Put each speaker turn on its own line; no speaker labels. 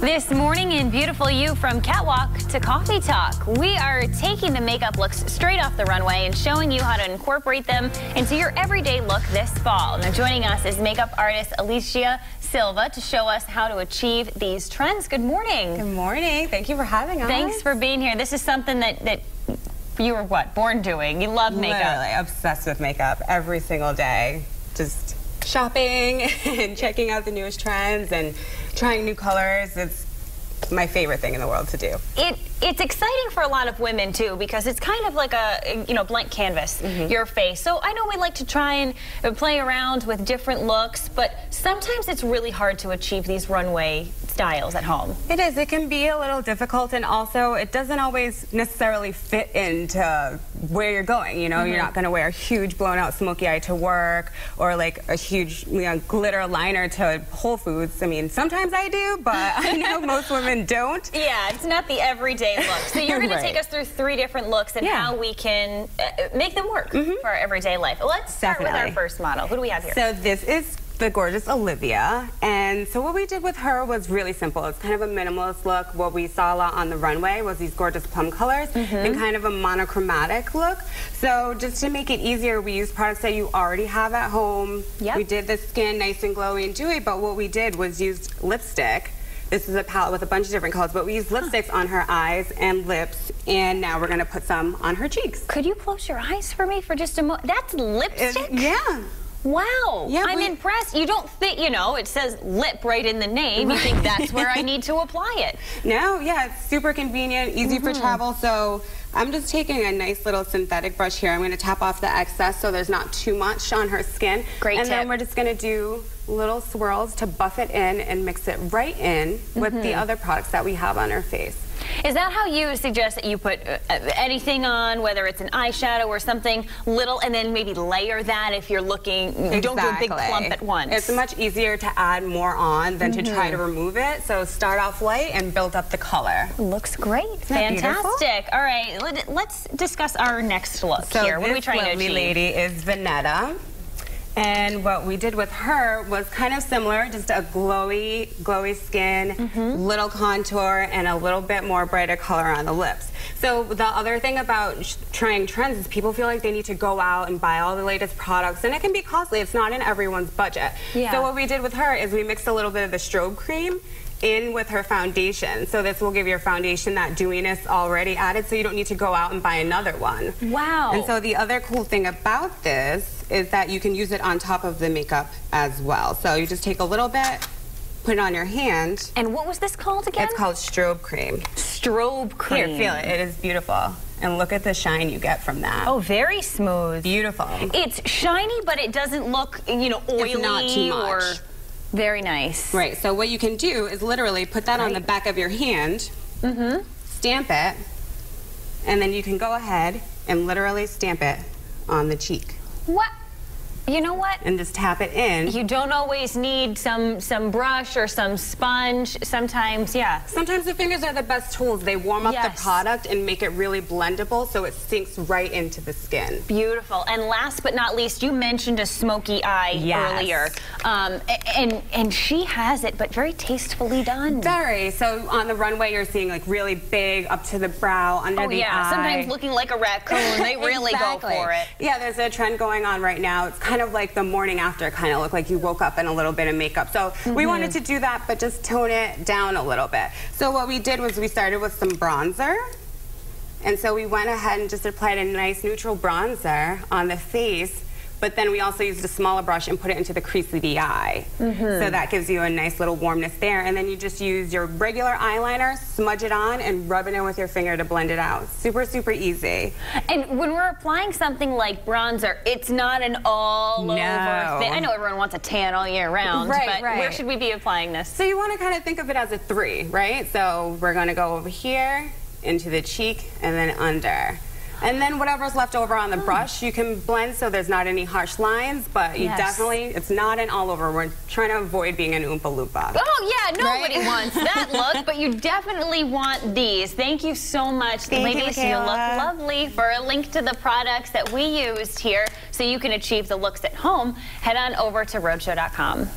This morning in Beautiful You from Catwalk to Coffee Talk, we are taking the makeup looks straight off the runway and showing you how to incorporate them into your everyday look this fall. Now joining us is makeup artist Aleshia Silva to show us how to achieve these trends. Good morning.
Good morning. Thank you for having us.
Thanks for being here. This is something that, that you were what, born doing. You love makeup.
Literally obsessed with makeup every single day. Just shopping and checking out the newest trends and trying new colors. It's my favorite thing in the world to do.
It it's exciting for a lot of women too because it's kind of like a you know blank canvas mm -hmm. your face. So I know we like to try and play around with different looks, but sometimes it's really hard to achieve these runway styles at home.
It is. It can be a little difficult and also it doesn't always necessarily fit into where you're going. You know, mm -hmm. you're mm-hmm. not going to wear a huge blown out smoky eye to work or like a huge you know, glitter liner to Whole Foods. I mean, sometimes I do, but I know most women don't.
Yeah, it's not the everyday look. So you're going right. to take us through three different looks and yeah. how we can uh, make them work mm -hmm. for our everyday life. Let's start Definitely. with our first model. Who do we have here?
So this is the gorgeous Olivia. And so what we did with her was really simple. It's kind of a minimalist look. What we saw a lot on the runway was these gorgeous plum colors mm -hmm. and kind of a monochromatic look. So just to make it easier, we used products that you already have at home. Yep. We did the skin nice and glowy and dewy, but what we did was used lipstick this is a palette with a bunch of different colors, but we use lipsticks on her eyes and lips, and now we're going to put some on her cheeks.
Could you close your eyes for me for just a moment? That's lipstick?
It, yeah.
Wow. Yeah, I'm we, impressed. You don't think, you know, it says lip right in the name. Right. You think that's where I need to apply it.
No, yeah, it's super convenient, easy mm -hmm. for mm-hmm. travel. So I'm just taking a nice little synthetic brush here. I'm going to tap off the excess so there's not too much on her skin.
Great
And
tip.
then we're just going to do little swirls to buff it in and mix it right in mm -hmm. with the mm-hmm. other products that we have on our face.
Is that how you suggest that you put uh, anything on, whether it's an eyeshadow or something little, and then maybe layer that if you're looking, exactly. you don't do a big clump at once?
It's much easier to add more on than mm -hmm. to try to mm-hmm. remove it. So start off light and build up the color.
Looks great. Fantastic. All right, let's discuss our next look
so
here. What are we trying to achieve?
lady is Vanetta. And what we did with her was kind of similar, just a glowy, glowy skin, mm -hmm. little contour, and a little bit more brighter color on the lips. So the other thing about trying trends is people feel like they need to go out and buy all the latest products, and it can be costly. It's not in everyone's budget. Yeah. So what we did with her is we mixed a little bit of the strobe cream in with her foundation. So this will give your foundation that dewiness already added so you don't need to go out and buy another one.
Wow.
And so the other cool thing about this is that you can use it on top of the makeup as well. So you just take a little bit, put it on your hand.
And what was this called again?
It's called strobe cream.
Strobe cream.
Here, feel it. It is beautiful. And look at the shine you get from that.
Oh, very smooth.
Beautiful.
It's shiny, but it doesn't look, you know, oily
it's not too much. or
very nice.
Right. So what you can do is literally put that right. on the back of your hand. Mm-hmm. Stamp it. And then you can go ahead and literally stamp it on the cheek.
What? You know what?
And just tap it in.
You don't always need some some brush or some sponge. Sometimes, yeah.
Sometimes the fingers are the best tools. They warm up yes. the product and make it really blendable so it sinks right into the skin.
Beautiful. And last but not least, you mentioned a smoky eye yes. earlier. Um, and, and she has it, but very tastefully done.
Very. So on the runway, you're seeing like really big up to the brow, under
oh,
the
yeah.
eye.
Sometimes looking like a raccoon. They really
exactly.
go for it.
Yeah, there's a trend going on right now. It's kind kind of like the morning after kind of look like you woke up in a little bit of makeup. So mm -hmm. we mm-hmm. wanted to do that, but just tone it down a little bit. So what we did was we started with some bronzer. And so we went ahead and just applied a nice neutral bronzer on the face but then we also used a smaller brush and put it into the crease of the eye. Mm -hmm. So that gives you a nice little warmness there. And then you just use your regular eyeliner, smudge it on, and rub it in with your finger to blend it out. Super, super easy.
And when we're applying something like bronzer, it's not an all-over
no.
thing. I know everyone wants a tan all year round,
right,
but
right.
where should we be applying this?
So you want to kind of think of it as a three, right? So we're going to go over here, into the cheek, and then under. And then whatever's left over on the brush, you can blend so there's not any harsh lines, but you yes. definitely, it's not an all over. We're trying to avoid being an Oompa Loompa.
Oh, yeah, nobody right? wants that look, but you definitely want these. Thank you so much.
Thank
Ladies,
you, you
look lovely. For a link to the products that we used here so you can achieve the looks at home, head on over to Rhodeshow.com.